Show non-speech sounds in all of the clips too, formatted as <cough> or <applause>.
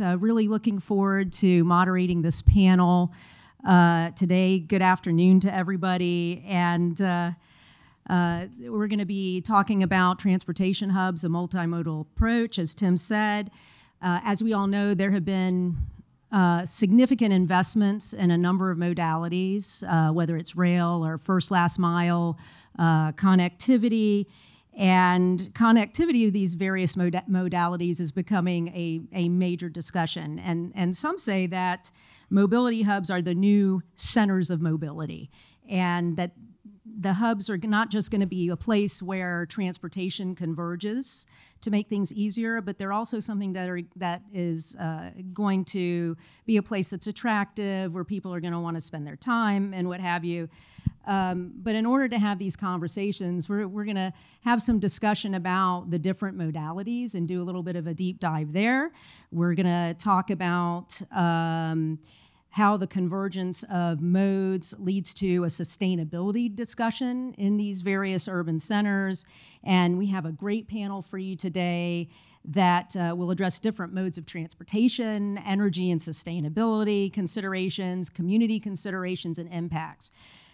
Uh, really looking forward to moderating this panel uh, today. Good afternoon to everybody. And uh, uh, we're going to be talking about transportation hubs, a multimodal approach, as Tim said. Uh, as we all know, there have been uh, significant investments in a number of modalities, whether it's rail or first last mile connectivity. And connectivity of these various moda- modalities is becoming a, a major discussion. And, and some say that mobility hubs are the new centers of mobility, and that the hubs are not just going to be a place where transportation converges to make things easier, but they're also something that are that is uh, going to be a place that's attractive, where people are going to want to spend their time and what have you. Um, but in order to have these conversations, we're, we're going to have some discussion about the different modalities and do a little bit of a deep dive there. We're going to talk about um, how the convergence of modes leads to a sustainability discussion in these various urban centers. And we have a great panel for you today that uh, will address different modes of transportation, energy and sustainability considerations, community considerations, and impacts.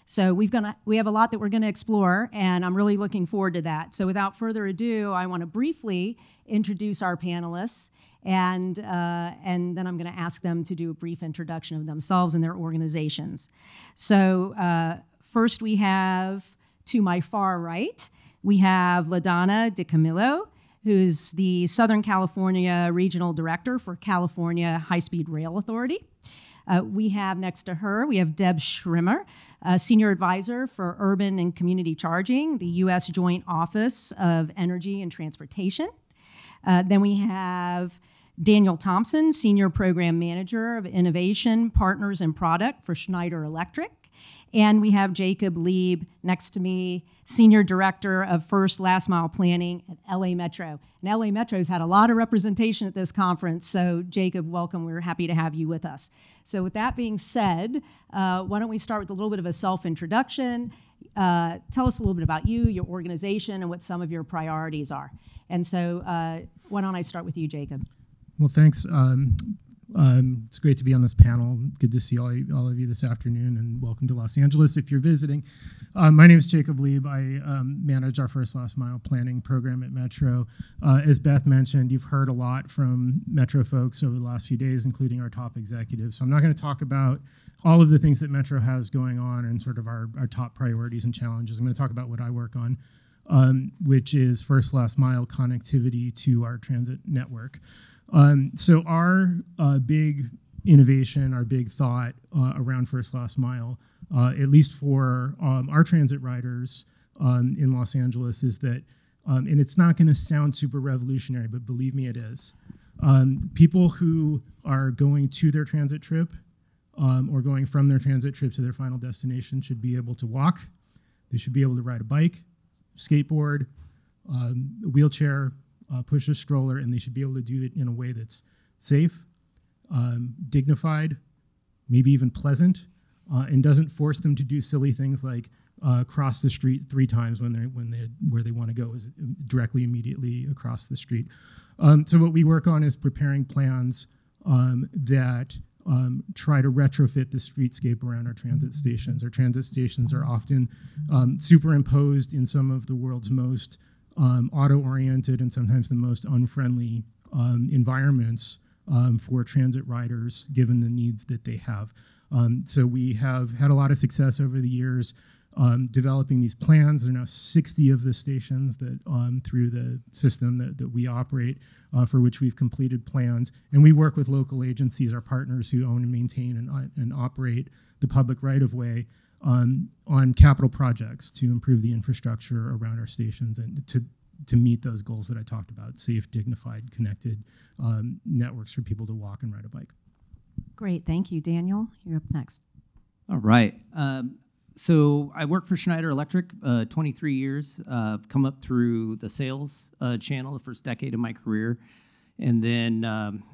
So we've gonna we have a lot that we're going to explore, and I'm really looking forward to that. So without further ado, I want to briefly introduce our panelists and, uh, and then I'm going to ask them to do a brief introduction of themselves and their organizations. So uh, first we have, to my far right, we have LaDonna DiCamillo, who's the Southern California Regional Director for California High Speed Rail Authority. Uh, we have next to her, we have Deb Schrimmer, Senior Advisor for Urban and Community Charging, the U.S. Joint Office of Energy and Transportation. Uh, then we have Daniel Thompson, Senior Program Manager of Innovation, Partners, and Product for Schneider Electric. And we have Jacob Lieb next to me, Senior Director of First Last Mile Planning at LA Metro. And LA Metro's had a lot of representation at this conference, so Jacob, welcome. We're happy to have you with us. So, with that being said, uh, why don't we start with a little bit of a self introduction? Uh, tell us a little bit about you, your organization, and what some of your priorities are. And so, uh, why don't I start with you, Jacob? Well, thanks. Um, um, it's great to be on this panel. Good to see all, all of you this afternoon, and welcome to Los Angeles if you're visiting. Uh, my name is Jacob Lieb. I um, manage our first last mile planning program at Metro. Uh, as Beth mentioned, you've heard a lot from Metro folks over the last few days, including our top executives. So I'm not going to talk about all of the things that Metro has going on and sort of our, our top priorities and challenges. I'm going to talk about what I work on, um, which is first last mile connectivity to our transit network. Um, so our uh, big innovation, our big thought uh, around first last mile, uh, at least for um, our transit riders um, in Los Angeles, is that, um, and it's not going to sound super revolutionary, but believe me, it is. Um, people who are going to their transit trip um, or going from their transit trip to their final destination should be able to walk. They should be able to ride a bike, skateboard, a wheelchair, uh, push a stroller, and they should be able to do it in a way that's safe, um, dignified, maybe even pleasant, uh, and doesn't force them to do silly things like uh, cross the street three times when they when they where they want to go is directly immediately across the street. Um, so what we work on is preparing plans um, that um, try to retrofit the streetscape around our transit stations. Our transit stations are often um, superimposed in some of the world's most um, auto-oriented and sometimes the most unfriendly um, environments um, for transit riders, given the needs that they have. Um, so we have had a lot of success over the years um, developing these plans. There are now 60 of the stations that through the system that, that we operate uh, for which we've completed plans. And we work with local agencies, our partners who own and maintain and, uh, and operate the public right of way on, on capital projects to improve the infrastructure around our stations and to, to meet those goals that I talked about safe, dignified, connected um, networks for people to walk and ride a bike. Great. Thank you. Daniel, you're up next. All right. Um, so I work for Schneider Electric, uh, 23 years. Uh, come up through the sales uh, channel the first decade of my career, and then um,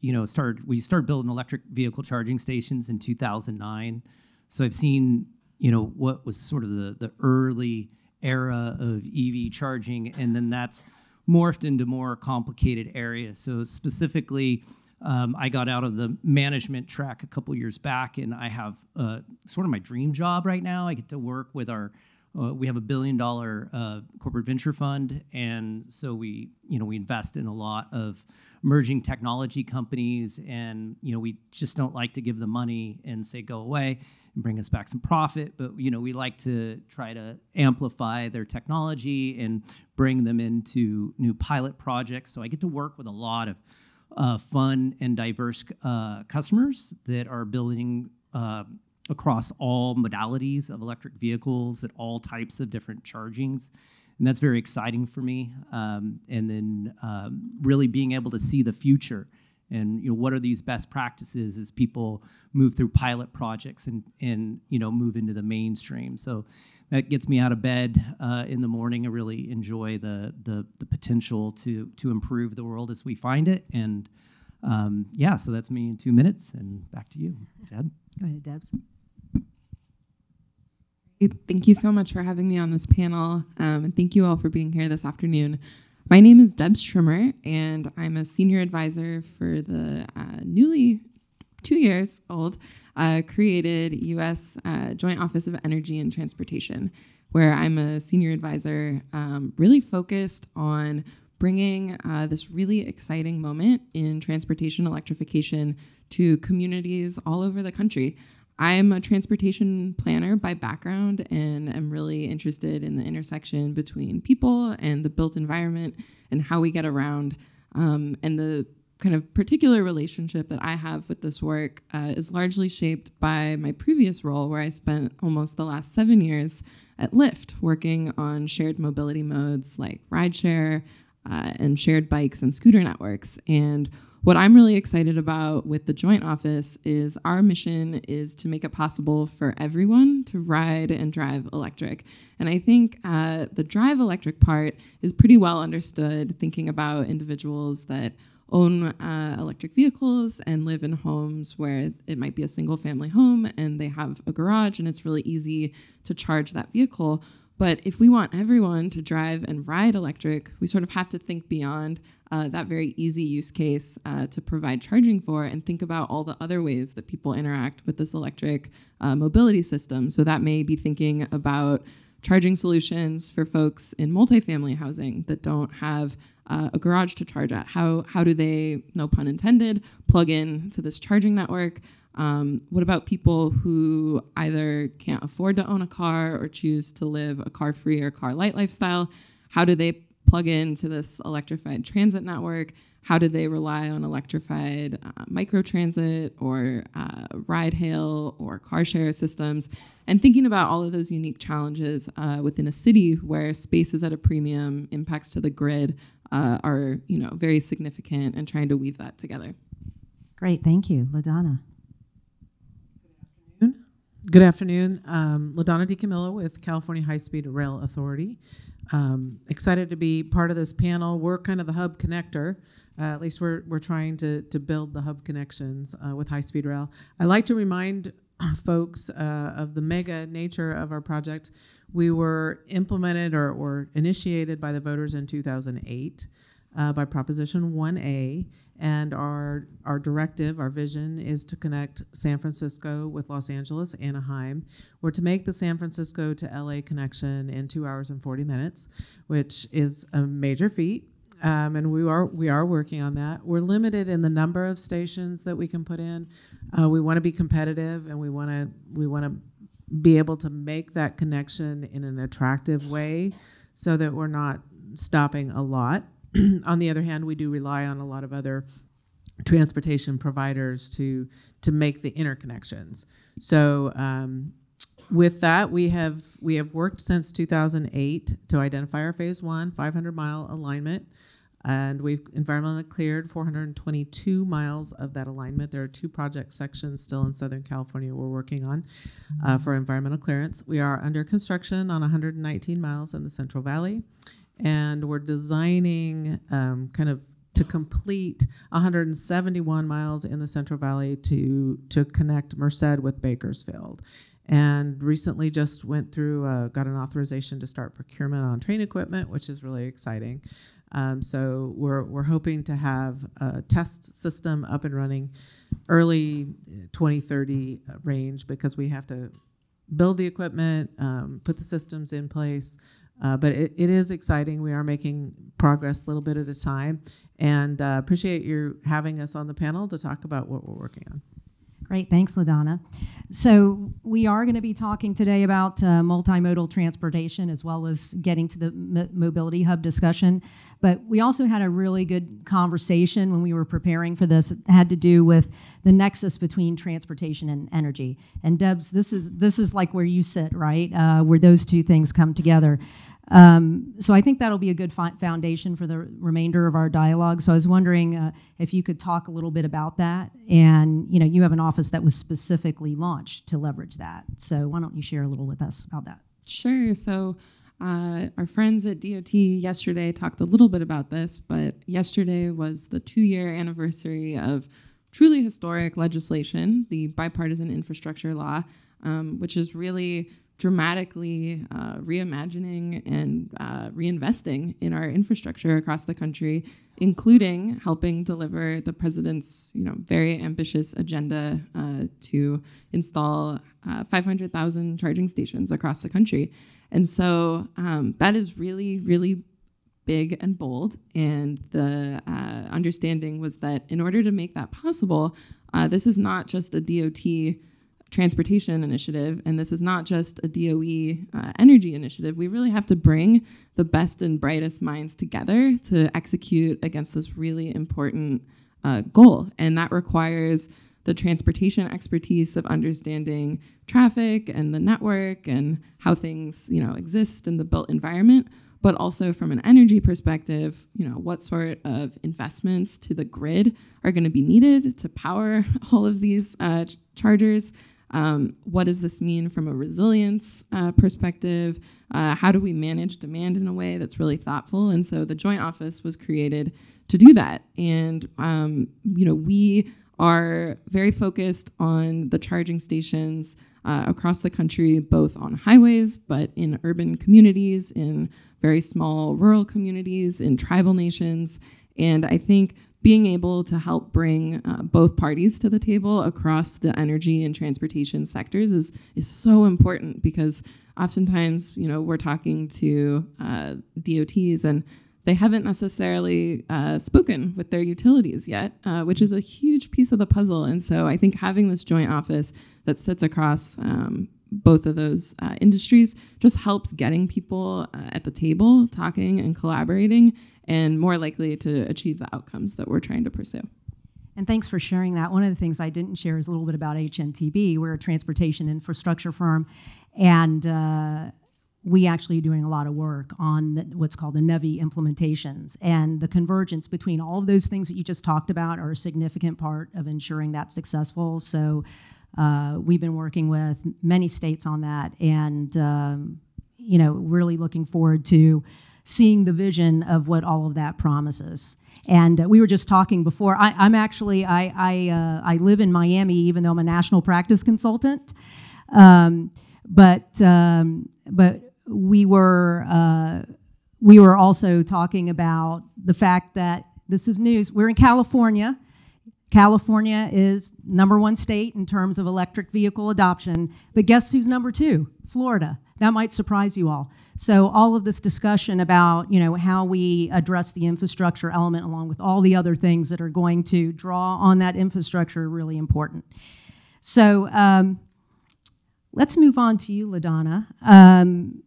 you know started. We started building electric vehicle charging stations in 2009. So I've seen you know what was sort of the the early era of EV charging, and then that's morphed into more complicated areas. So specifically, um, I got out of the management track a couple years back, and I have uh, sort of my dream job right now. I get to work with our uh, we have a billion dollar uh, corporate venture fund, and so we, you know, we invest in a lot of emerging technology companies, and you know, we just don't like to give the money and say go away and bring us back some profit, but you know, we like to try to amplify their technology and bring them into new pilot projects. So I get to work with a lot of uh, fun and diverse uh, customers that are building uh, across all modalities of electric vehicles at all types of different chargings. And that's very exciting for me. Um, and then um, really being able to see the future and you know what are these best practices as people move through pilot projects and and you know move into the mainstream. So that gets me out of bed uh, in the morning. I really enjoy the, the the potential to to improve the world as we find it. And um, yeah, so that's me in two minutes. And back to you, Deb. Go ahead, Debs. Thank you so much for having me on this panel, um, and thank you all for being here this afternoon. My name is Deb Schrimmer, and I'm a senior advisor for the uh, newly two years old uh, created U.S. Uh, Joint Office of Energy and Transportation, where I'm a senior advisor, um, really focused on bringing uh, this really exciting moment in transportation electrification to communities all over the country. I'm a transportation planner by background and am really interested in the intersection between people and the built environment and how we get around. Um, and the kind of particular relationship that I have with this work uh, is largely shaped by my previous role, where I spent almost the last seven years at Lyft working on shared mobility modes like rideshare uh, and shared bikes and scooter networks. And what I'm really excited about with the Joint Office is our mission is to make it possible for everyone to ride and drive electric. And I think uh, the drive electric part is pretty well understood, thinking about individuals that own uh, electric vehicles and live in homes where it might be a single family home and they have a garage and it's really easy to charge that vehicle. But if we want everyone to drive and ride electric, we sort of have to think beyond uh, that very easy use case uh, to provide charging for and think about all the other ways that people interact with this electric uh, mobility system. So that may be thinking about charging solutions for folks in multifamily housing that don't have uh, a garage to charge at. How, how do they, no pun intended, plug in to this charging network? Um, what about people who either can't afford to own a car or choose to live a car free or car light lifestyle? How do they plug into this electrified transit network? How do they rely on electrified uh, microtransit or uh, ride hail or car share systems? And thinking about all of those unique challenges uh, within a city where space is at a premium, impacts to the grid uh, are you know very significant, and trying to weave that together. Great, thank you, Ladonna. Good afternoon. Um, LaDonna DiCamillo with California High Speed Rail Authority. Um, excited to be part of this panel. We're kind of the hub connector. Uh, at least we're, we're trying to, to build the hub connections uh, with high speed rail. I like to remind <clears throat> folks uh, of the mega nature of our project. We were implemented or, or initiated by the voters in 2008 uh, by Proposition 1A, and our our directive, our vision is to connect San Francisco with Los Angeles, Anaheim. We're to make the San Francisco to LA connection in two hours and 40 minutes, which is a major feat. Um, and we are we are working on that. We're limited in the number of stations that we can put in. Uh, we want to be competitive, and we want to we want to be able to make that connection in an attractive way, so that we're not stopping a lot. <clears throat> on the other hand, we do rely on a lot of other transportation providers to to make the interconnections. So um, with that, we have we have worked since 2008 to identify our phase one 500 mile alignment, and we've environmentally cleared 422 miles of that alignment. There are two project sections still in Southern California we're working on uh, for environmental clearance. We are under construction on 119 miles in the Central Valley and we're designing um, kind of to complete 171 miles in the Central Valley to to connect Merced with Bakersfield. And recently just went through, uh, got an authorization to start procurement on train equipment, which is really exciting. Um, so we're we're hoping to have a test system up and running early 2030 range because we have to build the equipment, um, put the systems in place. Uh, but it, it is exciting. We are making progress a little bit at a time, and uh, appreciate you having us on the panel to talk about what we're working on. Great, thanks, LaDonna. So we are going to be talking today about uh, multimodal transportation as well as getting to the mobility hub discussion. But we also had a really good conversation when we were preparing for this. It had to do with the nexus between transportation and energy. And Debs, this is this is like where you sit, right? Uh, where those two things come together. Um, so I think that'll be a good foundation for the remainder of our dialogue. So I was wondering uh, if you could talk a little bit about that. And you know, you have an office that was specifically launched to leverage that. So why don't you share a little with us about that? Sure. So, uh, our friends at DOT yesterday talked a little bit about this, but yesterday was the two year anniversary of truly historic legislation, the bipartisan infrastructure law, um, which is really dramatically uh, reimagining and uh, reinvesting in our infrastructure across the country, including helping deliver the president's you know very ambitious agenda uh, to install uh, 500,000 charging stations across the country. And so um, that is really, really big and bold. And the uh, understanding was that in order to make that possible, uh, this is not just a DOT transportation initiative, and this is not just a DOE uh, energy initiative. We really have to bring the best and brightest minds together to execute against this really important uh, goal, and that requires the transportation expertise of understanding traffic and the network and how things you know exist in the built environment but also from an energy perspective, you know, what sort of investments to the grid are going to be needed to power <laughs> all of these uh, ch- chargers? Um, what does this mean from a resilience uh, perspective? Uh, how do we manage demand in a way that's really thoughtful? And so the Joint Office was created to do that. And um, you know, we are very focused on the charging stations uh, across the country, both on highways, but in urban communities, in very small rural communities, in tribal nations. And I think being able to help bring uh, both parties to the table across the energy and transportation sectors is is so important because oftentimes you know we're talking to uh, DOTs and they haven't necessarily uh, spoken with their utilities yet, uh, which is a huge piece of the puzzle. And so I think having this joint office that sits across um, both of those uh, industries just helps getting people uh, at the table talking and collaborating and more likely to achieve the outcomes that we're trying to pursue. And thanks for sharing that. One of the things I didn't share is a little bit about HNTB. We're a transportation infrastructure firm, and uh, we actually are doing a lot of work on the, what's called the NEVI implementations. And the convergence between all of those things that you just talked about are a significant part of ensuring that's successful. So uh, we've been working with many states on that, and um, you know, really looking forward to seeing the vision of what all of that promises. And uh, we were just talking before. I, am actually I I, uh, I live in Miami, even though I'm a national practice consultant. Um, but um, but we were uh, we were also talking about the fact that this is news. We're in California. California is number one state in terms of electric vehicle adoption, but guess who's number two? Florida. That might surprise you all. So all of this discussion about you know how we address the infrastructure element along with all the other things that are going to draw on that infrastructure really important. So um, let's move on to you, LaDonna. Um,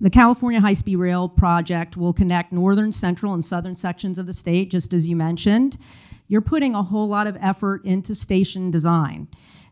the California High Speed Rail project will connect northern, central, and southern sections of the state, just as you mentioned. You're putting a whole lot of effort into station design.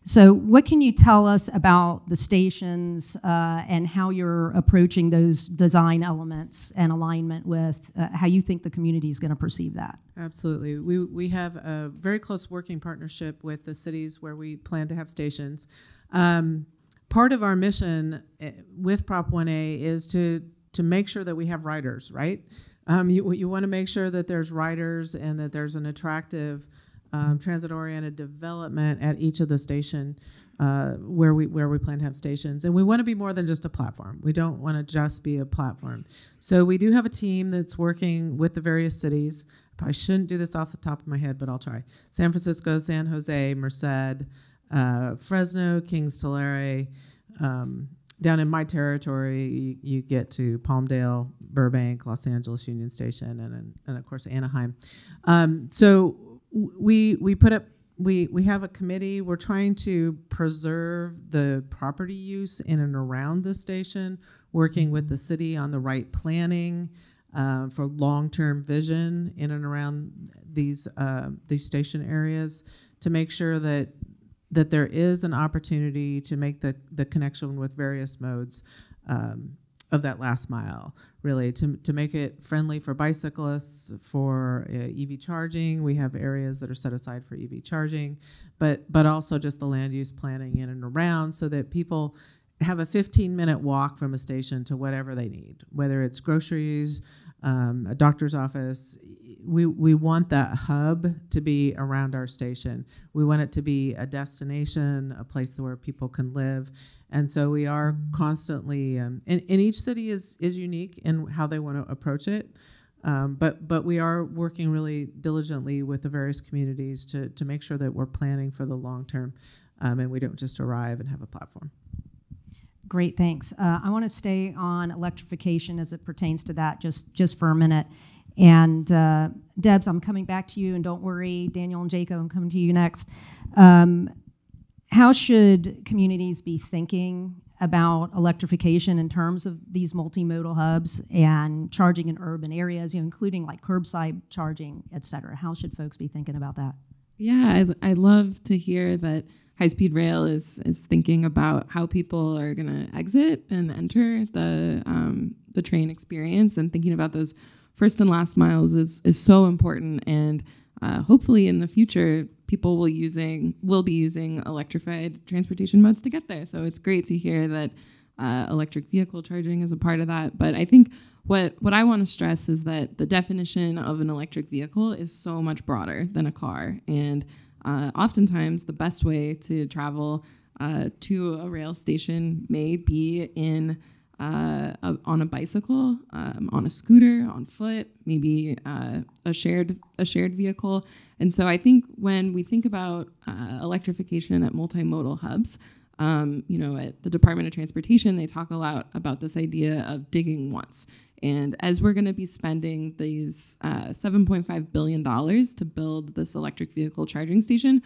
So, what can you tell us about the stations uh, and how you're approaching those design elements and alignment with uh, how you think the community is going to perceive that? Absolutely. We, we have a very close working partnership with the cities where we plan to have stations. Um, part of our mission eh, with Prop 1A is to, to make sure that we have riders, right? Um, you you want to make sure that there's riders and that there's an attractive um, transit oriented development at each of the station uh, where we where we plan to have stations, and we want to be more than just a platform. We don't want to just be a platform. So we do have a team that's working with the various cities. I shouldn't do this off the top of my head, but I'll try. San Francisco, San Jose, Merced, uh, Fresno, Kings Tulare. Um, down in my territory, you, you, get to Palmdale, Burbank, Los Angeles Union Station, and and, of course Anaheim. Um, so we we put up we we have a committee. We're trying to preserve the property use in and around the station, working with the city on the right planning uh, for long-term vision in and around these uh, these station areas to make sure that that there is an opportunity to make the the connection with various modes. Um, of that last mile, really, to, to make it friendly for bicyclists, for uh, EV charging. We have areas that are set aside for EV charging, but but also just the land use planning in and around, so that people have a 15 minute walk from a station to whatever they need, whether it's groceries, um, a doctor's office. We, we want that hub to be around our station. We want it to be a destination, a place where people can live. And so we are constantly, um, and, and each city is, is unique in how they want to approach it. Um, but but we are working really diligently with the various communities to, to make sure that we're planning for the long term um, and we don't just arrive and have a platform. Great, thanks. Uh, I want to stay on electrification as it pertains to that just, just for a minute. And uh, Debs, I'm coming back to you, and don't worry, Daniel and Jacob, I'm coming to you next. Um, how should communities be thinking about electrification in terms of these multimodal hubs and charging in urban areas, you know, including like curbside charging, et cetera? How should folks be thinking about that? Yeah, I, I love to hear that high speed rail is is thinking about how people are going to exit and enter the um, the train experience and thinking about those first and last miles is is so important and uh, hopefully in the future people will using will be using electrified transportation modes to get there. So it's great to hear that uh, electric vehicle charging is a part of that but i think what what i want to stress is that the definition of an electric vehicle is so much broader than a car and uh, oftentimes, the best way to travel uh, to a rail station may be in uh, a, on a bicycle, um, on a scooter, on foot, maybe uh, a shared a shared vehicle. And so, I think when we think about uh, electrification at multimodal hubs, um, you know, at the Department of Transportation, they talk a lot about this idea of digging once. And as we're going to be spending these uh, $7.5 billion to build this electric vehicle charging station,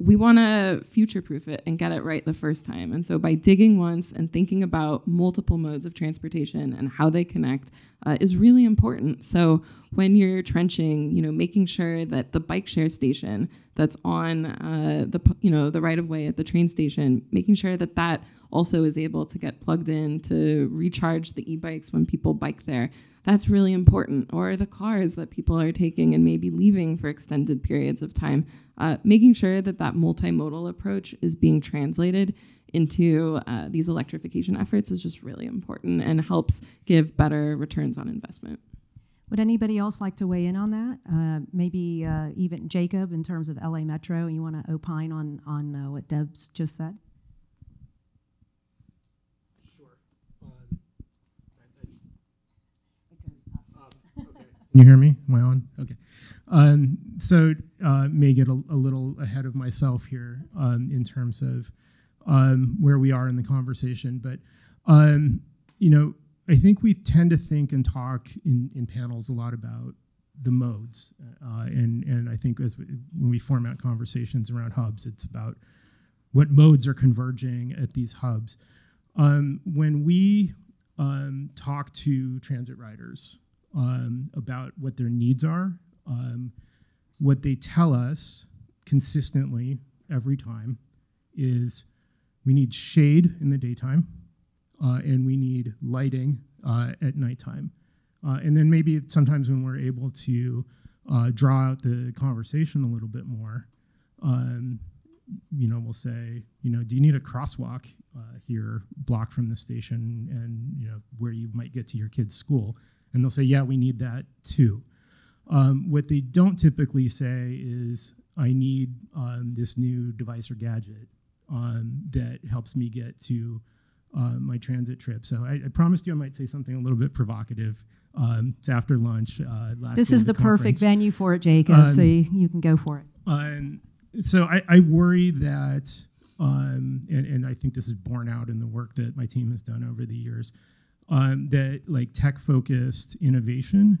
we want to future proof it and get it right the first time. And so by digging once and thinking about multiple modes of transportation and how they connect uh, is really important. So when you're trenching, you know, making sure that the bike share station that's on uh, the you know the right of way at the train station, making sure that that also is able to get plugged in to recharge the e-bikes when people bike there. That's really important. Or the cars that people are taking and maybe leaving for extended periods of time. Uh, making sure that that multimodal approach is being translated into uh, these electrification efforts is just really important and helps give better returns on investment. Would anybody else like to weigh in on that? Uh, maybe uh, even Jacob in terms of LA Metro. You want to opine on on uh, what Deb's just said? Sure. Can you hear me? Am I on? Okay. Um, so uh, may get a, a, little ahead of myself here um, in terms of um, where we are in the conversation, but um, you know, I think we tend to think and talk in, in panels a lot about the modes, uh, and and I think as we, when we format conversations around hubs, it's about what modes are converging at these hubs. Um, when we um, talk to transit riders um, about what their needs are. Um, what they tell us consistently every time is we need shade in the daytime uh, and we need lighting uh, at nighttime. Uh, and then maybe sometimes when we're able to uh, draw out the conversation a little bit more, um, you know, we'll say, you know, do you need a crosswalk uh, here, block from the station, and you know where you might get to your kid's school? And they'll say, yeah, we need that too. Um, what they don't typically say is, I need um, this new device or gadget um, that helps me get to uh, my transit trip. So I, I promised you I might say something a little bit provocative. Um, it's after lunch. Uh, last This is of the perfect venue for it, Jacob, so Um, you, you can go for it. Um, so I, I worry that, um, and, and I think this is borne out in the work that my team has done over the years, um, that like tech focused innovation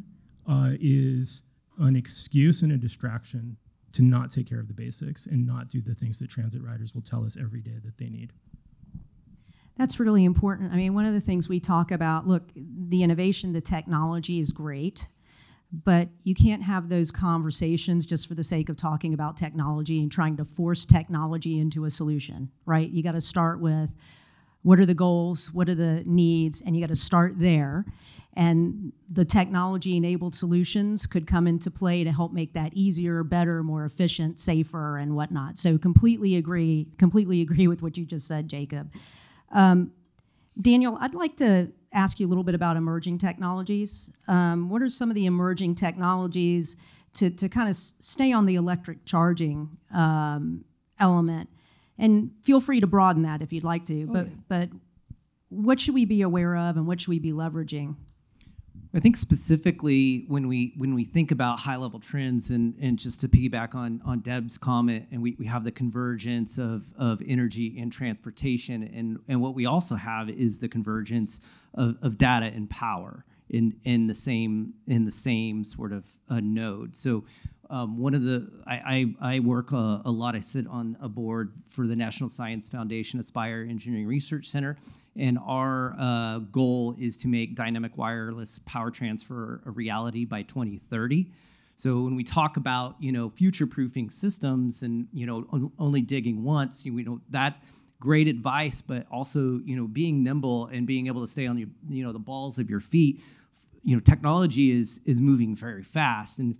uh, is an excuse and a distraction to not take care of the basics and not do the things that transit riders will tell us every day that they need. That's really important. I mean, one of the things we talk about, look, the innovation, the technology is great, but you can't have those conversations just for the sake of talking about technology and trying to force technology into a solution, right? You got to start with what are the goals, what are the needs, and you got to start there. And the technology enabled solutions could come into play to help make that easier, better, more efficient, safer, and whatnot. So completely agree, completely <laughs> agree with what you just said, Jacob. Um, Daniel, I'd like to ask you a little bit about emerging technologies. Um, what are some of the emerging technologies to, to kind of stay on the electric charging um, element? And feel free to broaden that if you'd like to. but but what should we be aware of, and what should we be leveraging? I think specifically when we when we think about high level trends and and just to piggyback on on Deb's comment and we, we have the convergence of of energy and transportation and and what we also have is the convergence of, of data and power in in the same in the same sort of uh, node. So um, one of the I, I, I work a, a lot. I sit on a board for the National Science Foundation Aspire Engineering Research Center, and our uh, goal is to make dynamic wireless power transfer a reality by 2030. So when we talk about you know future-proofing systems and you know on- only digging once, you know that great advice, but also you know being nimble and being able to stay on your you know the balls of your feet. You know technology is is moving very fast and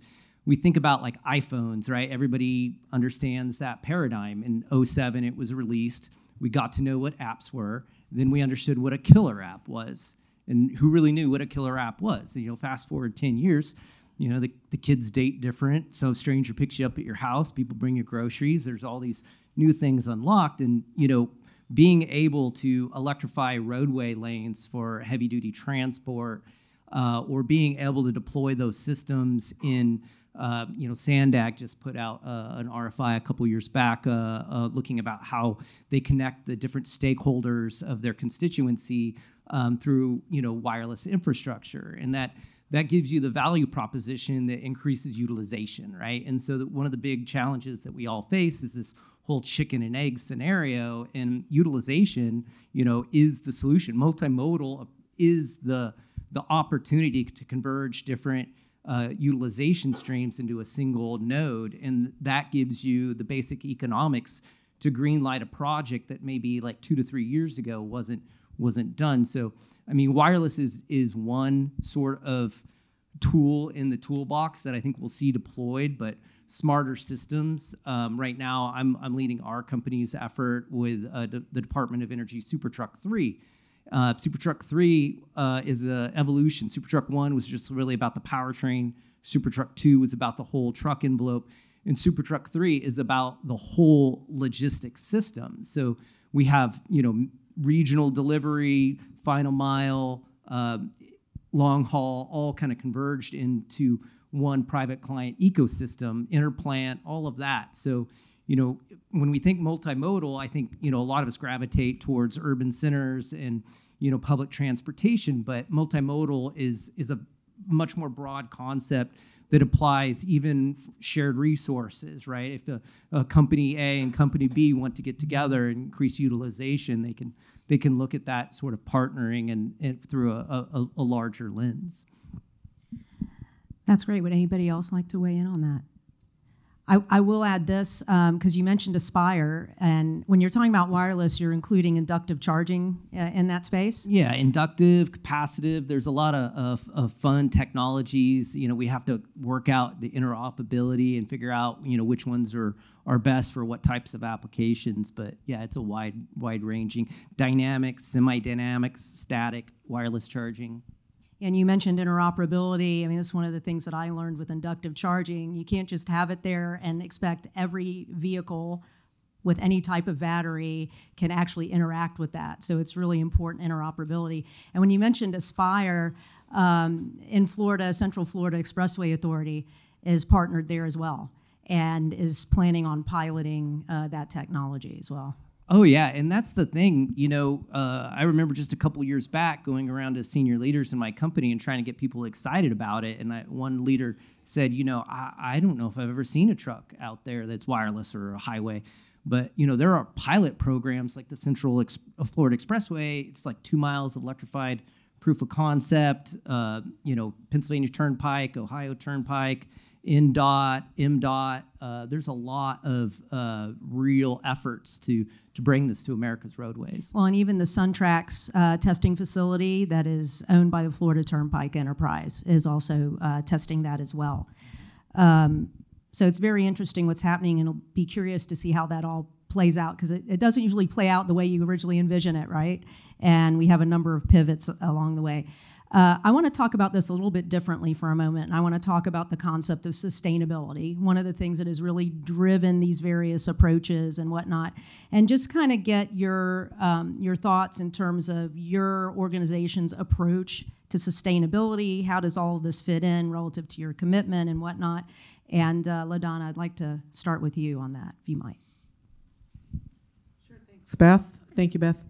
we think about like iPhones, right? Everybody understands that paradigm. In 07, it was released. We got to know what apps were. Then we understood what a killer app was. And who really knew what a killer app was? You know, fast forward 10 years, you know, the, the kids date different. So a stranger picks you up at your house, people bring you groceries. There's all these new things unlocked. And, you know, being able to electrify roadway lanes for heavy duty transport uh, or being able to deploy those systems in uh, you know, SANDAG just put out uh, an RFI a couple years back, uh, uh, looking about how they connect the different stakeholders of their constituency um, through, you know, wireless infrastructure, and that that gives you the value proposition that increases utilization, right? And so, one of the big challenges that we all face is this whole chicken and egg scenario, and utilization, you know, is the solution. Multimodal is the the opportunity to converge different uh, utilization streams into a single node, and that gives you the basic economics to greenlight a project that maybe like two to three years ago wasn't wasn't done. So, I mean, wireless is is one sort of tool in the toolbox that I think we'll see deployed, but smarter systems. Um, right now, I'm I'm leading our company's effort with uh, the, Department of Energy Super Truck Three. Uh, Super Truck 3 uh, is an evolution. Super Truck 1 was just really about the powertrain. Super Truck 2 was about the whole truck envelope. And Super Truck 3 is about the whole logistics system. So we have, you know, regional delivery, final mile, uh, long haul, all kind of converged into one private client ecosystem, interplant, all of that. So you know, when we think multimodal, I think, you know, a lot of us gravitate towards urban centers and, you know, public transportation, but multimodal is is a much more broad concept that applies even shared resources, right? If a, a company A and company B want to get together and increase utilization, they can they can look at that sort of partnering and, and through a, a, a larger lens. That's great. Would anybody else like to weigh in on that? I, I will add this because you mentioned Aspire, and when you're talking about wireless, you're including inductive charging uh, in that space. Yeah, inductive, capacitive. There's a lot of, of, of fun technologies. You know, we have to work out the interoperability and figure out you know which ones are are best for what types of applications. But yeah, it's a wide wide ranging dynamic, semi-dynamic, static, wireless charging. And you mentioned interoperability. I mean, this is one of the things that I learned with inductive charging. You can't just have it there and expect every vehicle, with any type of battery can actually interact with that. So it's really important interoperability. And when you mentioned Aspire um, in Florida, Central Florida Expressway Authority is partnered there as well and is planning on piloting uh, that technology as well. Oh yeah, and that's the thing. You know, uh, I remember just a couple years back going around to senior leaders in my company and trying to get people excited about it. And I, one leader said, "You know, I, I don't know if I've ever seen a truck out there that's wireless or a highway, but you know, there are pilot programs like the Central Ex- uh, Florida Expressway. It's like two miles of electrified proof of concept. Uh, you know, Pennsylvania Turnpike, Ohio Turnpike." NDOT, MDOT. Uh, there's a lot of uh, real efforts to to bring this to America's roadways. Well, and even the SunTrax uh, testing facility that is owned by the Florida Turnpike Enterprise is also uh, testing that as well. Um, so it's very interesting what's happening, and I'll be curious to see how that all plays out because it, it doesn't usually play out the way you originally envision it, right? And we have a number of pivots along the way. Uh, I want to talk about this a little bit differently for a moment. And I want to talk about the concept of sustainability, one of the things that has really driven these various approaches and whatnot, and just kind of get your um, your thoughts in terms of your organization's approach to sustainability. How does all of this fit in relative to your commitment and whatnot? And uh, Ladonna, I'd like to start with you on that, if you might. Thanks, Beth. Thank you, Beth.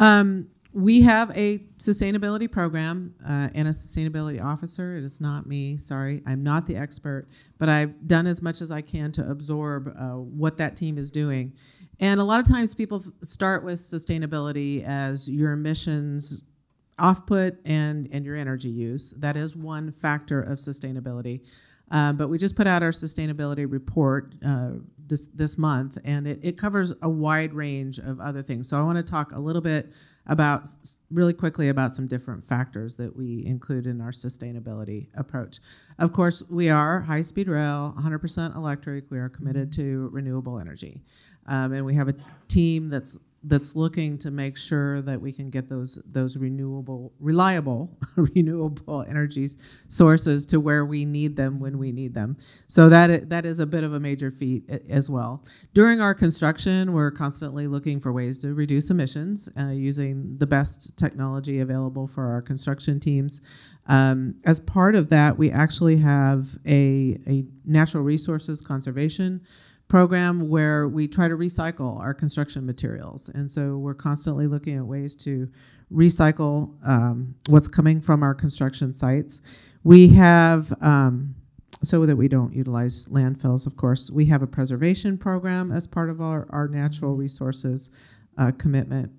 Um, we have a sustainability program uh, and a sustainability officer. It is not me, sorry. I'm not the expert, but I've done as much as I can to absorb uh, what that team is doing. And a lot of times people start with sustainability as your emissions output and, and your energy use. That is one factor of sustainability. Uh, but we just put out our sustainability report uh, this this month, and it, it covers a wide range of other things. So I want to talk a little bit about really quickly about some different factors that we include in our sustainability approach. Of course, we are high speed rail, 100% electric. We are committed to renewable energy. Um, and we have a team that's that's looking to make sure that we can get those those renewable, reliable, <laughs> renewable energies sources to where we need them when we need them. So that that is a bit of a major feat as well. During our construction, we're constantly looking for ways to reduce emissions uh, using the best technology available for our construction teams. Um, as part of that, we actually have a, a natural resources conservation program where we try to recycle our construction materials. And so we're constantly looking at ways to recycle um, what's coming from our construction sites. We have, um, so that we don't utilize landfills, of course, we have a preservation program as part of our, our natural resources uh, commitment.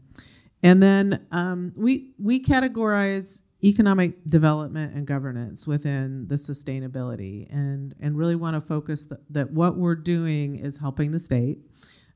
And then um, we, we categorize economic development and governance within the sustainability. And, and really want to focus th- that what we're doing is helping the state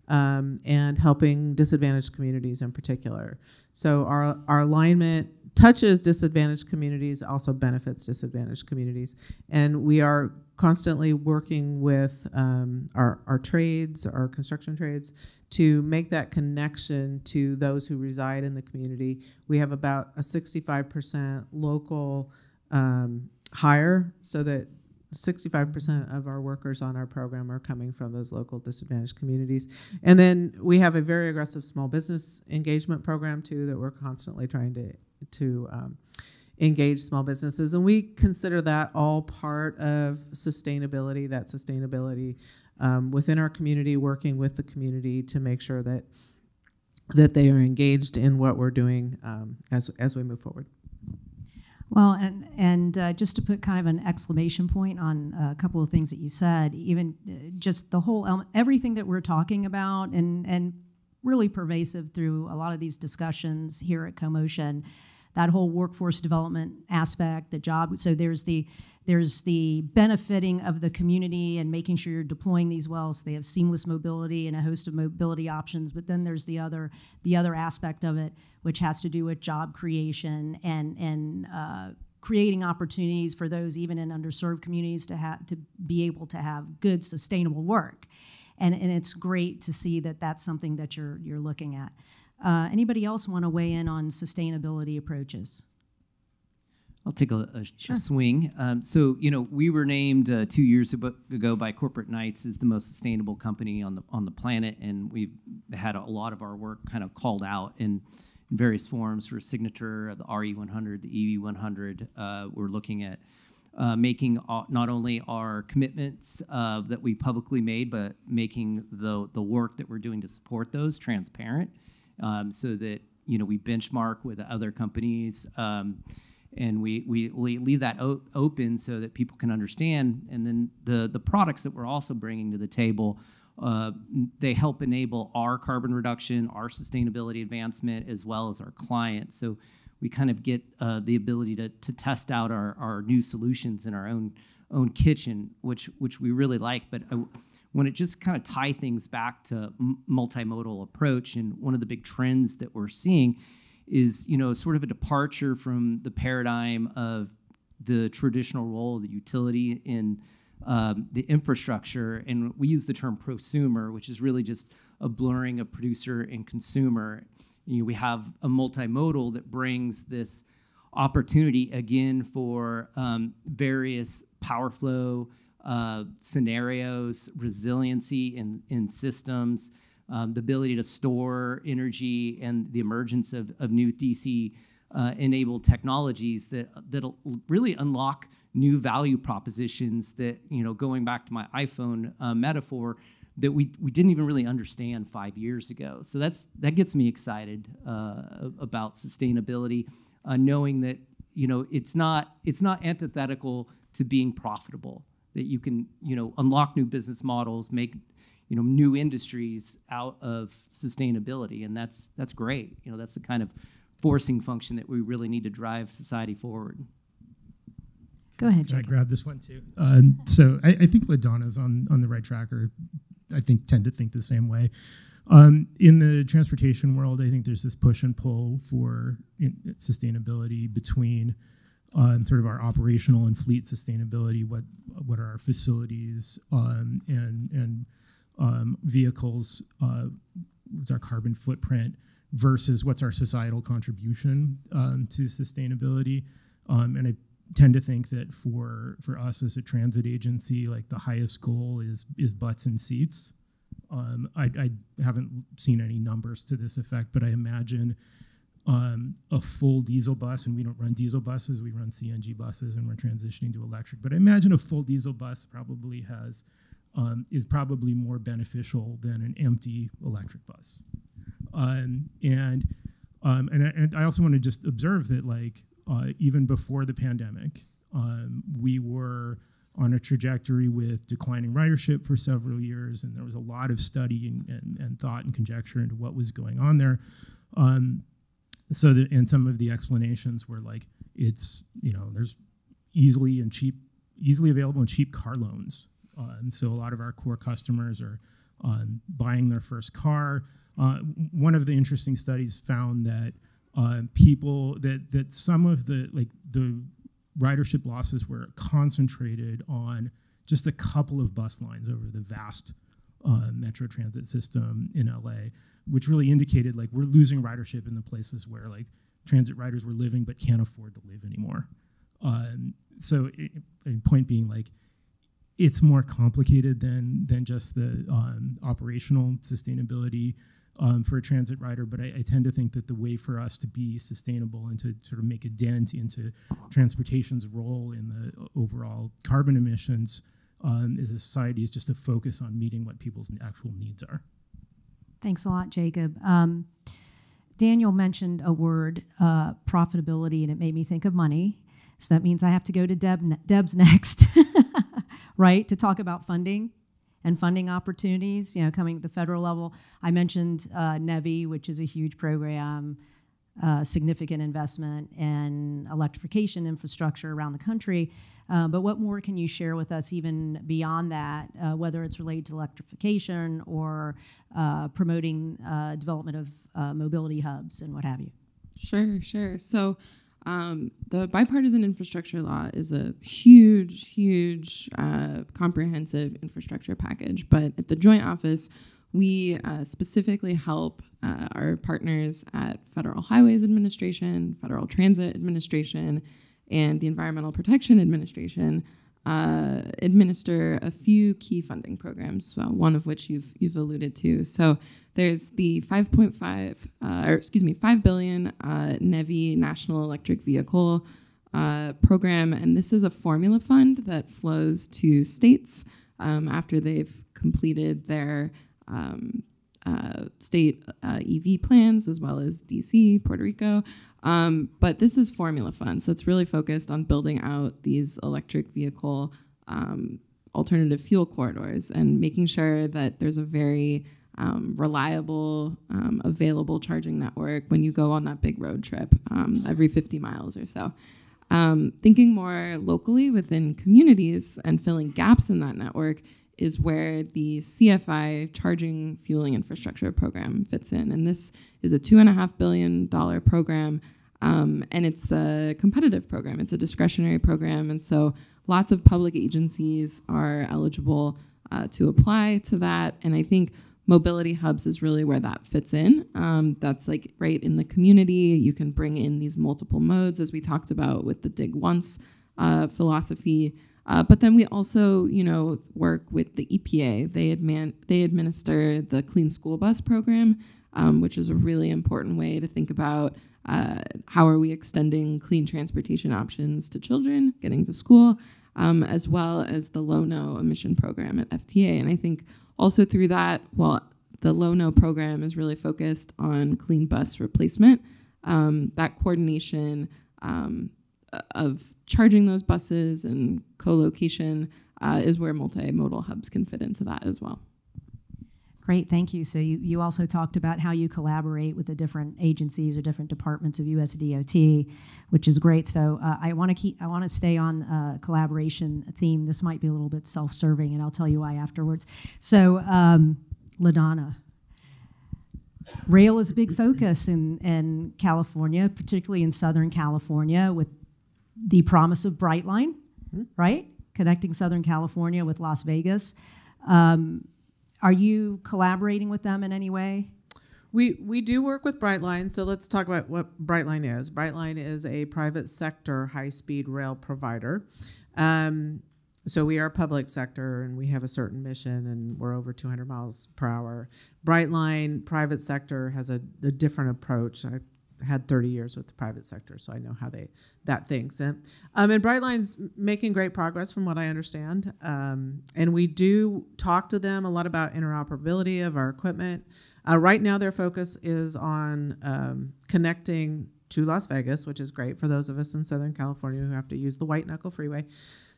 um, and helping disadvantaged communities in particular. So our, our alignment touches disadvantaged communities, also benefits disadvantaged communities. And we are constantly working with um, our, our trades, our construction trades, to make that connection to those who reside in the community. We have about a 65% local um, hire, so that 65% of our workers on our program are coming from those local disadvantaged communities. And then we have a very aggressive small business engagement program too that we're constantly trying to to um, engage small businesses, and we consider that all part of sustainability. That sustainability um, within our community, working with the community to make sure that that they are engaged in what we're doing um, as as we move forward. Well, and and uh, just to put kind of an exclamation point on a couple of things that you said, even uh, just the whole everything that we're talking about, and and really pervasive through a lot of these discussions here at CoMotion, that whole workforce development aspect, the job. So there's the there's the benefiting of the community and making sure you're deploying these wells. so they have seamless mobility and a host of mobility options. But then there's the other the other aspect of it, which has to do with job creation and and uh, creating opportunities for those even in underserved communities to have to be able to have good sustainable work. And, and it's great to see that that's something that you're you're looking at. Uh, anybody else want to weigh in on sustainability approaches? I'll take a, a, a swing. Um, so, you know, we were named uh, two years ago by Corporate Knights as the most sustainable company on the on the planet, and we've had a lot of our work kind of called out in, in various forms for Signature, of the RE100, the EV100. Uh, we're looking at uh, making not only our commitments uh, that we publicly made, but making the the work that we're doing to support those transparent, um, so that you know we benchmark with other companies. Um, and we, we leave that o- open so that people can understand. And then the, the products that we're also bringing to the table, uh, they help enable our carbon reduction, our sustainability advancement, as well as our clients. So we kind of get uh, the ability to, to test out our, our new solutions in our own own kitchen, which which we really like. But I, when it just kind of tie things back to multimodal approach, and one of the big trends that we're seeing is you know sort of a departure from the paradigm of the traditional role of the utility in um, the infrastructure, and we use the term prosumer, which is really just a blurring of producer and consumer. You know, we have a multimodal that brings this opportunity again for um, various power flow uh, scenarios, resiliency in, in systems, um, the ability to store energy and the emergence of, of new DC uh, enabled technologies that that'll really unlock new value propositions that you know going back to my iPhone uh, metaphor that we, we didn't even really understand five years ago. So that's that gets me excited uh, about sustainability, uh, knowing that you know it's not it's not antithetical to being profitable. That you can you know unlock new business models, make you know new industries out of sustainability and that's that's great you know that's the kind of forcing function that we really need to drive society forward go ahead Can I grab this one too? Um, so I, I think LaDonna's on on the right track, or I think tend to think the same way. Um, in the transportation world, I think there's this push and pull for sustainability between um, sort of our operational and fleet sustainability. What what are our facilities um, and and um, vehicles, uh, what's our carbon footprint versus what's our societal contribution um, to sustainability. Um, and I tend to think that for for us as a transit agency, like the highest goal is is butts and seats. Um, I, I, haven't seen any numbers to this effect, but I imagine um, a full diesel bus, and we don't run diesel buses, we run CNG buses, and we're transitioning to electric. But I imagine a full diesel bus probably has um, is probably more beneficial than an empty electric bus. Um, and um, and, I, and I also want to just observe that like uh, even before the pandemic, um, we were on a trajectory with declining ridership for several years, and there was a lot of study and, and, and thought and conjecture into what was going on there. Um, so that, and some of the explanations were like it's you know there's easily and cheap, easily available and cheap car loans uh, and so a lot of our core customers are um, buying their first car. Uh, one of the interesting studies found that uh, people that that some of the like the ridership losses were concentrated on just a couple of bus lines over the vast uh, metro transit system in LA, which really indicated like we're losing ridership in the places where like transit riders were living but can't afford to live anymore. Um, so, it, point being, like it's more complicated than than just the um, operational sustainability um, for a transit rider. But I, I, tend to think that the way for us to be sustainable and to sort of make a dent into transportation's role in the overall carbon emissions um, as a society is just to focus on meeting what people's actual needs are. Thanks a lot, Jacob. Um, Daniel mentioned a word, uh, profitability, and it made me think of money. So that means I have to go to Deb, Deb's <laughs> next. Right, to talk about funding and funding opportunities, you know, coming at the federal level. I mentioned uh, NEVI, which is a huge program, uh, significant investment in electrification infrastructure around the country. Uh, but what more can you share with us even beyond that, uh, whether it's related to electrification or uh, promoting uh, development of mobility hubs and what have you? Sure, sure. So um, the bipartisan infrastructure law is a huge, huge, uh, comprehensive infrastructure package. But at the Joint Office, we uh, specifically help uh, our partners at Federal Highways Administration, Federal Transit Administration, and the Environmental Protection Administration uh, administer a few key funding programs, well, one of which you've you've alluded to. So there's the 5.5, uh, or excuse me, 5 billion uh, NEVI National Electric Vehicle uh, program, and this is a formula fund that flows to states um, after they've completed their um, uh, state uh, EV plans as well as DC, Puerto Rico. Um, but this is formula funds so that's really focused on building out these electric vehicle um, alternative fuel corridors and making sure that there's a very um, reliable, um, available charging network when you go on that big road trip um, every 50 miles or so. Um, thinking more locally within communities and filling gaps in that network is where the CFI charging fueling infrastructure program fits in. And this is a $2.5 billion program, um, and it's a competitive program, it's a discretionary program. And so lots of public agencies are eligible uh, to apply to that. And I think mobility hubs is really where that fits in. Um, that's like right in the community. You can bring in these multiple modes, as we talked about with the dig once uh, philosophy. Uh, but then we also, you know, work with the EPA. They adman- they administer the Clean School Bus program, um, which is a really important way to think about uh, how are we extending clean transportation options to children getting to school, um, as well as the low no emission program at FTA. And I think also through that, well, the low no program is really focused on clean bus replacement. Um, that coordination um, of charging those buses and co-location uh, is where multimodal hubs can fit into that as well. Great, thank you. So you, you also talked about how you collaborate with the different agencies or different departments of USDOT, which is great. So uh, I want to keep I want to stay on uh, collaboration theme. This might be a little bit self-serving, and I'll tell you why afterwards. So um, LaDonna, rail is a big focus in, in California, particularly in Southern California, with the promise of Brightline, right? Connecting Southern California with Las Vegas. Um, are you collaborating with them in any way? We we do work with Brightline, so let's talk about what Brightline is. Brightline is a private sector high speed rail provider. Um, so we are public sector and we have a certain mission and we're over 200 miles per hour. Brightline private sector has a, a different approach. I had 30 years with the private sector, so I know how they that thinks. And, um, and Brightline's making great progress from what I understand. Um, and we do talk to them a lot about interoperability of our equipment. Uh, right now, their focus is on um, connecting to Las Vegas, which is great for those of us in Southern California who have to use the White Knuckle Freeway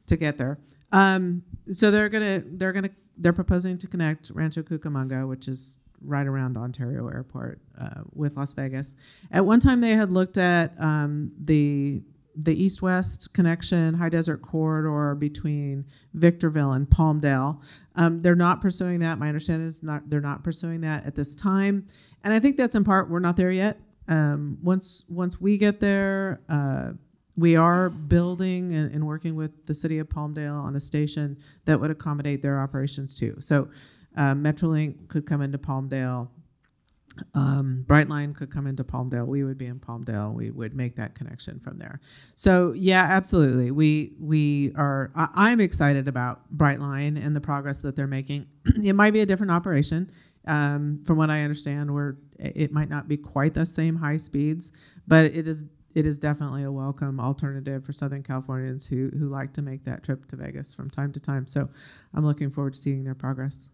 to get there. Um, so they're gonna they're gonna they're proposing to connect Rancho Cucamonga, which is right around Ontario Airport, uh, with Las Vegas. At one time, they had looked at um, the the east-west connection, high desert corridor between Victorville and Palmdale. Um, they're not pursuing that. My understanding is not they're not pursuing that at this time, and I think that's in part we're not there yet. Um, once once we get there, uh, we are building and, and, working with the city of Palmdale on a station that would accommodate their operations too. So, uh, Metrolink could come into Palmdale. Um, Brightline could come into Palmdale. We would be in Palmdale. We would make that connection from there. So yeah, absolutely. We we are. I, am excited about Brightline and the progress that they're making. <clears throat> it might be a different operation. Um, from what I understand, where it might not be quite the same high speeds, but it is it is definitely a welcome alternative for Southern Californians who who like to make that trip to Vegas from time to time. So I'm looking forward to seeing their progress.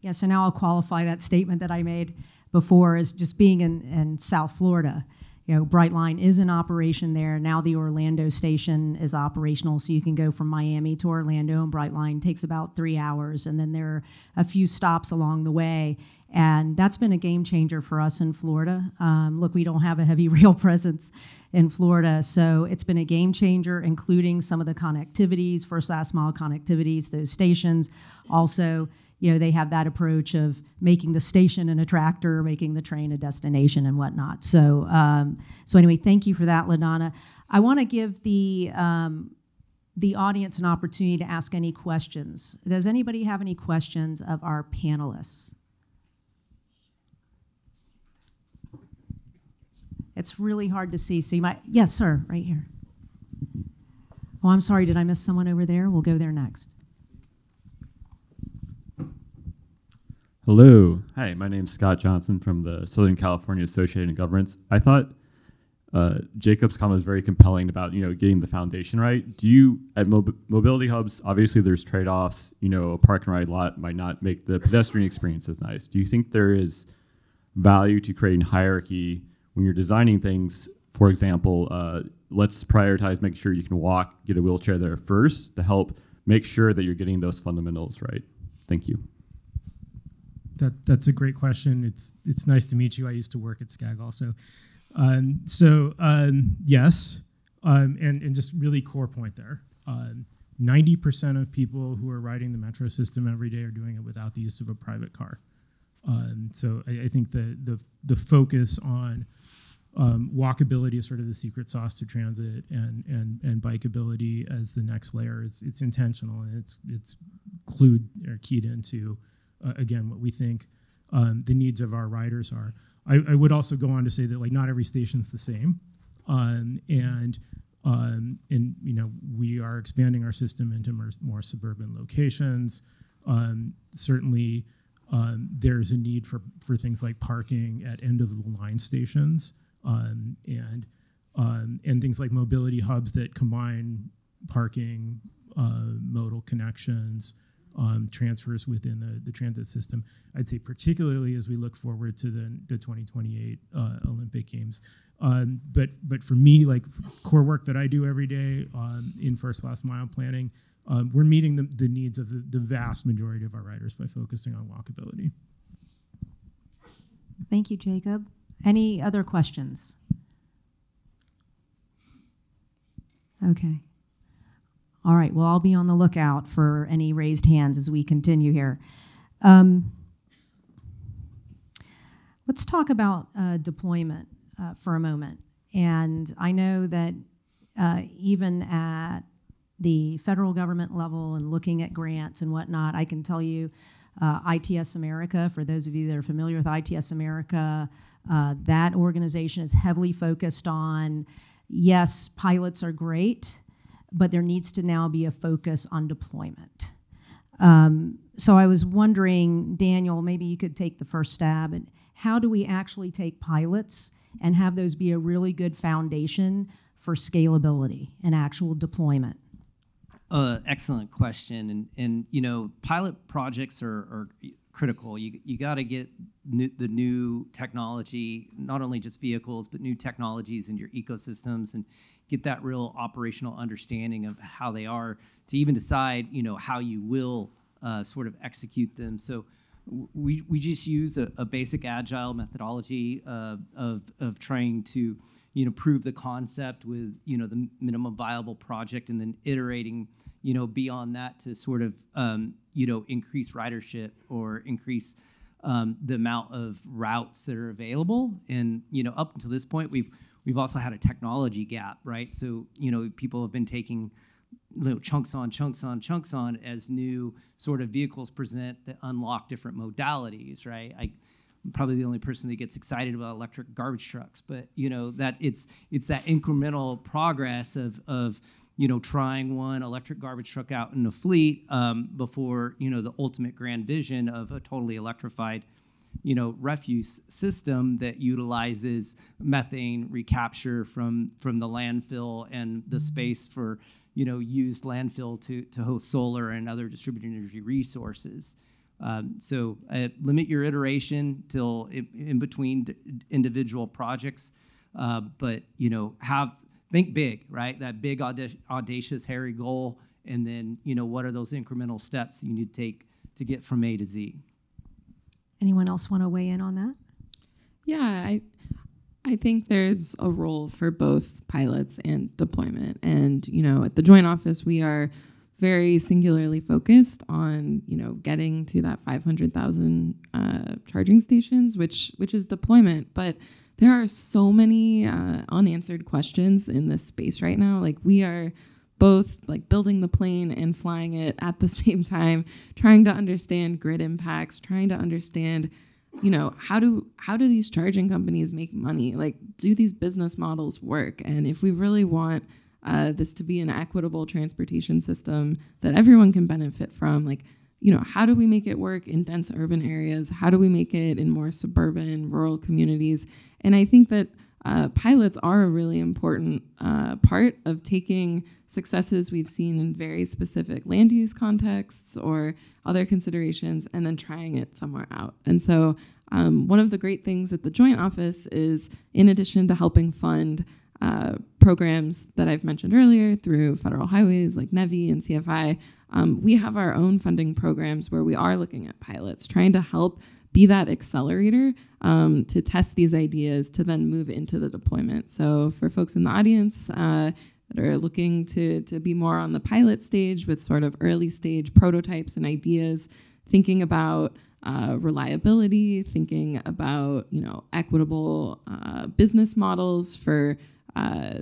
Yeah, so now I'll qualify that statement that I made before as just being in, in South Florida. You know, Brightline is in operation there. Now the Orlando station is operational, so you can go from Miami to Orlando, and Brightline takes about three hours. And then there are a few stops along the way. And that's been a game changer for us in Florida. Um, look, we don't have a heavy <laughs> rail presence in Florida, so it's been a game changer, including some of the connectivities, first last mile connectivities, those stations. Also, you know, they have that approach of making the station an attractor, making the train a destination, and whatnot. So, um, so anyway, thank you for that, LaDonna. I want to give the um, the audience an opportunity to ask any questions. Does anybody have any questions of our panelists? It's really hard to see, so you might. Yes, sir, right here. Oh, I'm sorry, did I miss someone over there? We'll go there next. Hello. Hi, my name is Scott Johnson from the Southern California Associated Governments. I thought uh, Jacob's comment was very compelling about you know getting the foundation right. Do you at mob- mobility hubs? Obviously, there's trade-offs. You know, a park and ride lot might not make the pedestrian experience as nice. Do you think there is value to creating hierarchy when you're designing things? For example, uh, let's prioritize making sure you can walk, get a wheelchair there first to help make sure that you're getting those fundamentals right. Thank you. That that's a great question. It's it's nice to meet you. I used to work at SCAG also. Um, so um, yes, um, and and just really core point there. Um, ninety percent of people who are riding the metro system every day are doing it without the use of a private car. Um, so I, I think the the the focus on um, walkability is sort of the secret sauce to transit, and and and bikeability as the next layer. is it's intentional and it's it's clued or keyed into uh, again what we think um, the needs of our riders are. I, I, would also go on to say that like not every station's the same, um, and um, and you know we are expanding our system into more, more suburban locations. Um, certainly, um, there's a need for for things like parking at end of the line stations um, and and things like mobility hubs that combine parking, uh, modal connections um, transfers within the, the transit system. I'd say particularly as we look forward to the, the 2028 uh, Olympic Games. Um, but but for me, like core work that I do every day um, in first last mile planning, um, we're meeting the, the needs of the, the vast majority of our riders by focusing on walkability. Thank you, Jacob. Any other questions? Okay. All right, well, I'll be on the lookout for any raised hands as we continue here. Um, let's talk about uh, deployment uh, for a moment. And I know that uh, even at the federal government level and looking at grants and whatnot, I can tell you uh, ITS America, for those of you that are familiar with ITS America, uh, that organization is heavily focused on yes, pilots are great but there needs to now be a focus on deployment. Um, so I was wondering, Daniel, maybe you could take the first stab at how do we actually take pilots and have those be a really good foundation for scalability and actual deployment? Uh, excellent question, and and you know, pilot projects are, are critical. You you got to get new, the new technology, not only just vehicles, but new technologies in your ecosystems, and get that real operational understanding of how they are to even decide, you know, how you will uh, sort of execute them. So we, we just use a, a basic agile methodology uh, of, of trying to, you know, prove the concept with, you know, the minimum viable project and then iterating, you know, beyond that to sort of, um, you know, increase ridership or increase um, the amount of routes that are available. And, you know, up until this point, we've, We've also had a technology gap, right? So, you know, people have been taking little chunks on, chunks on, chunks on as new sort of vehicles present that unlock different modalities, right? I, I'm probably the only person that gets excited about electric garbage trucks, but you know that it's it's that incremental progress of of you know trying one electric garbage truck out in a fleet um, before you know the ultimate grand vision of a totally electrified you know, refuse system that utilizes methane recapture from from the landfill and the space for you know used landfill to to host solar and other distributed energy resources. Um, so uh, limit your iteration till in, in between d- individual projects, uh, but you know have think big, right? That big audacious, audacious hairy goal, and then you know what are those incremental steps you need to take to get from A to Z. Anyone else want to weigh in on that? Yeah, I I think there's a role for both pilots and deployment. And, you know, at the Joint Office, we are very singularly focused on, you know, getting to that 500,000 uh, charging stations, which which is deployment. But there are so many uh, unanswered questions in this space right now. Like we are both like building the plane and flying it at the <laughs> same time, trying to understand grid impacts, trying to understand, you know, how do how do these charging companies make money? Like do these business models work? And if we really want uh, this to be an equitable transportation system that everyone can benefit from. Like, you know, how do we make it work in dense urban areas? How do we make it in more suburban, rural communities? And I think that uh, pilots are a really important uh, part of taking successes we've seen in very specific land use contexts or other considerations and then trying it somewhere out. And so, um, one of the great things at the Joint Office is, in addition to helping fund uh, programs that I've mentioned earlier through federal highways like NEVI and CFI, um, we have our own funding programs where we are looking at pilots, trying to help be that accelerator um, to test these ideas to then move into the deployment. So for folks in the audience uh, that are looking to, to be more on the pilot stage with sort of early stage prototypes and ideas, thinking about uh, reliability, thinking about you know equitable uh, business models for uh,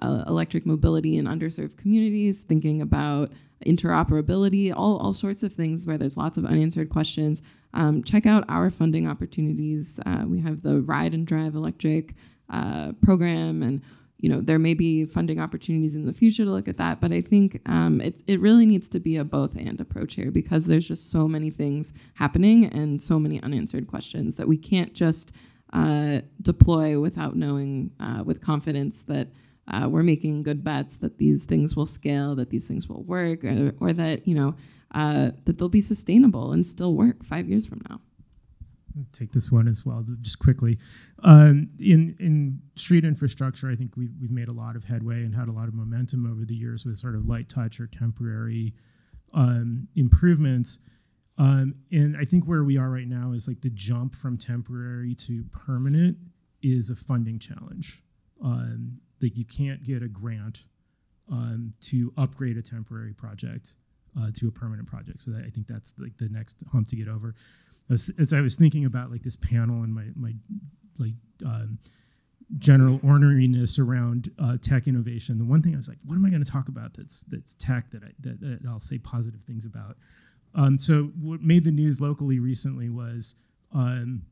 uh, electric mobility in underserved communities, thinking about interoperability, all, all sorts of things where there's lots of unanswered questions. Um, check out our funding opportunities. Uh, we have the Ride and Drive Electric uh, program, and you know there may be funding opportunities in the future to look at that. But I think um, it it really needs to be a both and approach here because there's just so many things happening and so many unanswered questions that we can't just uh, deploy without knowing uh, with confidence that uh, we're making good bets that these things will scale, that these things will work, or, or that you know uh, that they'll be sustainable and still work five years from now. I'll take this one as well, just quickly. Um, in in street infrastructure, I think we've, we've made a lot of headway and had a lot of momentum over the years with sort of light touch or temporary um, improvements. Um, and I think where we are right now is like the jump from temporary to permanent is a funding challenge. Um, you can't get a grant um, to upgrade a temporary project uh, to a permanent project. So that, I think that's like the next hump to get over. As, I was thinking about like this panel and my my like um, general orneriness around uh, tech innovation, the one thing I was like, what am I going to talk about that's that's tech that I that, that I'll say positive things about. Um, so what made the news locally recently was um,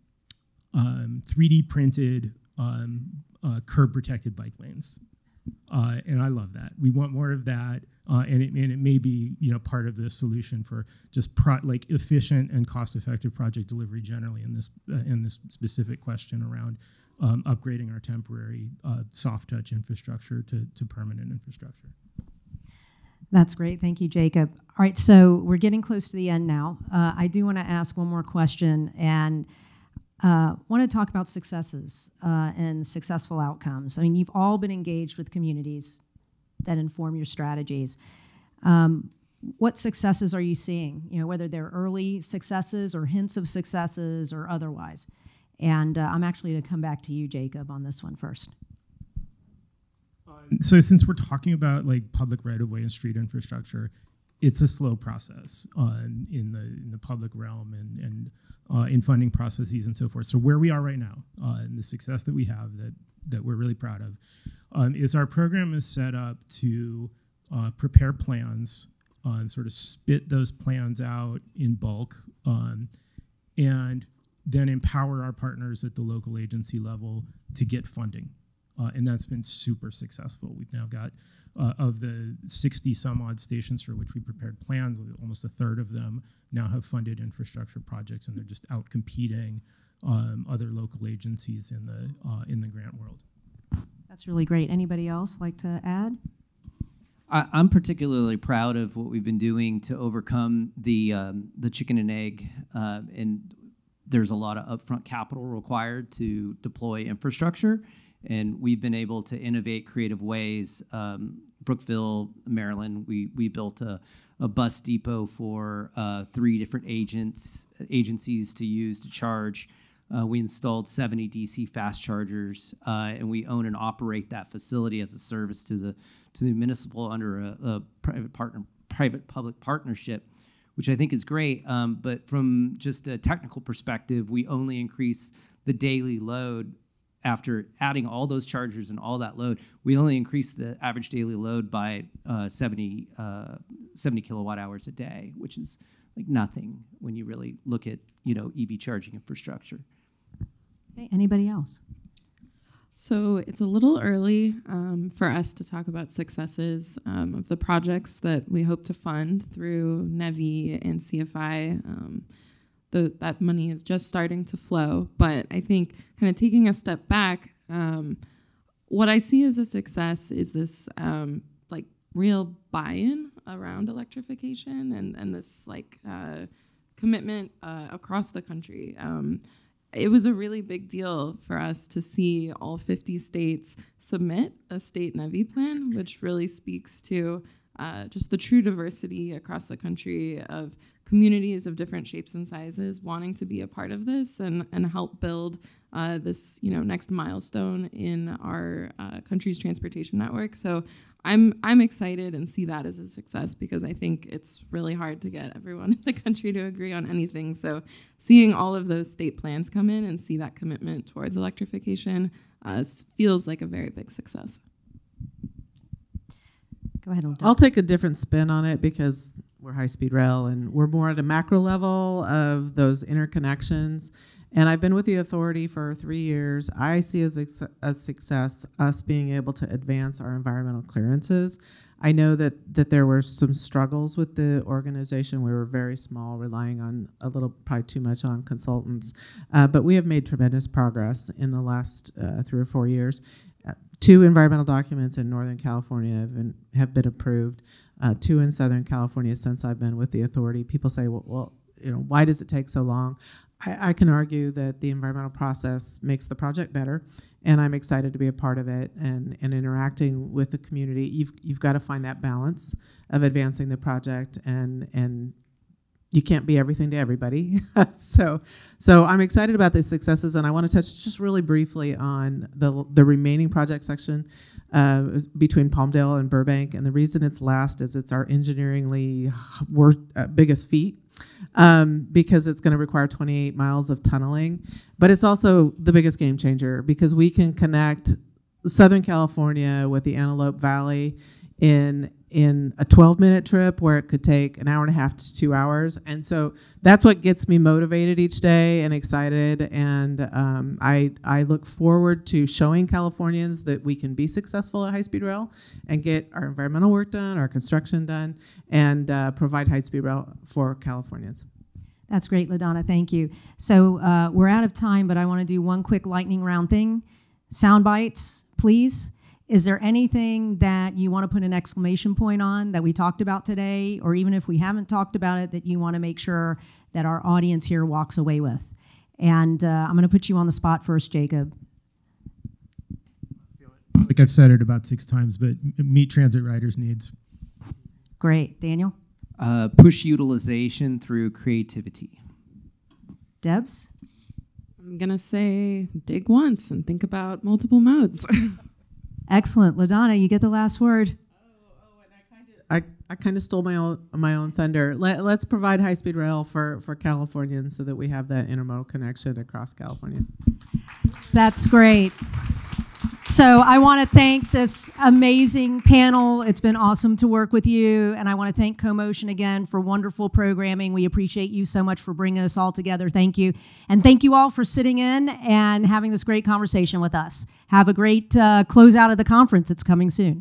3D um, printed um, uh, curb protected bike lanes. Uh, and I love that. We want more of that, uh, and, it, and it may be you know part of the solution for just pro- like efficient and cost-effective project delivery generally in this uh, in this specific question around um, upgrading our temporary uh, soft touch infrastructure to, to permanent infrastructure. That's great. Thank you, Jacob. All right, so we're getting close to the end now. Uh, I do want to ask one more question, and uh, want to talk about successes uh, and successful outcomes. I mean, you've all been engaged with communities that inform your strategies. Um, what successes are you seeing? You know, whether they're early successes or hints of successes or otherwise. And uh, I'm actually going to come back to you, Jacob, on this one first. So, since we're talking about like public right of way and street infrastructure, it's a slow process uh, in the in the public realm and and uh, in funding processes and so forth. So where we are right now uh, and the success that we have that that we're really proud of um, is our program is set up to uh, prepare plans and sort of spit those plans out in bulk um, and then empower our partners at the local agency level to get funding. Uh, and that's been super successful. We've now got uh, of the 60 some odd stations for which we prepared plans, almost a third of them now have funded infrastructure projects, and they're just out competing um, other local agencies in the uh, in the grant world. That's really great. Anybody else like to add? I, am particularly proud of what we've been doing to overcome the um, the chicken and egg, uh, and there's a lot of upfront capital required to deploy infrastructure and we've been able to innovate creative ways. Um, Brookville, Maryland, we we built a, a bus depot for uh, three different agents agencies to use to charge. Uh, we installed 70 DC fast chargers, uh, and we own and operate that facility as a service to the to the municipal under a, a private partner private public partnership, which I think is great. Um, but from just a technical perspective, we only increase the daily load after adding all those chargers and all that load, we only increase the average daily load by uh, 70, uh, 70 kilowatt hours a day, which is like nothing when you really look at you know EV charging infrastructure. Okay, anybody else? So it's a little early um, for us to talk about successes um, of the projects that we hope to fund through NEVI and CFI. Um, the, that money is just starting to flow, but I think kind of taking a step back, um, what I see as a success is this um, like real buy-in around electrification and and this like uh, commitment uh, across the country. Um, it was a really big deal for us to see all 50 states submit a state NEVI plan, which really speaks to uh, just the true diversity across the country of communities of different shapes and sizes wanting to be a part of this and, and help build uh, this you know next milestone in our uh, country's transportation network. So I'm I'm excited and see that as a success because I think it's really hard to get everyone <laughs> in the country to agree on anything. So seeing all of those state plans come in and see that commitment towards electrification uh, feels like a very big success. Go ahead. Linda. I'll take a different spin on it because we're high speed rail and we're more at a macro level of those interconnections. And I've been with the authority for three years. I see as a, success us being able to advance our environmental clearances. I know that that there were some struggles with the organization. We were very small, relying on a little, probably too much on consultants. Uh, but we have made tremendous progress in the last uh, three or four years. Uh, two environmental documents in Northern California have been, have been approved. Uh, two in Southern California since I've been with the authority. People say, well, well you know, why does it take so long? I, I, can argue that the environmental process makes the project better, and I'm excited to be a part of it and, and interacting with the community. You've you've got to find that balance of advancing the project and and you can't be everything to everybody. <laughs> so so I'm excited about the successes, and I want to touch just really briefly on the the remaining project section. Uh, between Palmdale and Burbank, and the reason it's last is it's our engineeringly worst, uh, biggest feat um, because it's going to require 28 miles of tunneling. But it's also the biggest game changer because we can connect Southern California with the Antelope Valley in in a 12 minute trip where it could take an hour and a half to two hours. And so that's what gets me motivated each day and excited. And um, I, I look forward to showing Californians that we can be successful at high speed rail and get our environmental work done, our construction done, and uh, provide high speed rail for Californians. That's great, LaDonna. Thank you. So uh, we're out of time, but I want to do one quick lightning round thing. Sound bites, please. Is there anything that you want to put an exclamation point on that we talked about today, or even if we haven't talked about it, that you want to make sure that our audience here walks away with? And uh, I'm going to put you on the spot first, Jacob. Like I've said it about six times, but meet transit riders' needs. Great. Daniel? Uh, push utilization through creativity. Debs? I'm going to say dig once and think about multiple modes. <laughs> Excellent. LaDonna, you get the last word. I, I kind of stole my own my own thunder. Let, let's provide high speed rail for, for Californians so that we have that intermodal connection across California. That's great. So I want to thank this amazing panel. It's been awesome to work with you, and I want to thank CoMotion again for wonderful programming. We appreciate you so much for bringing us all together. Thank you, and thank you all for sitting in and having this great conversation with us. Have a great uh, closeout of the conference. It's coming soon.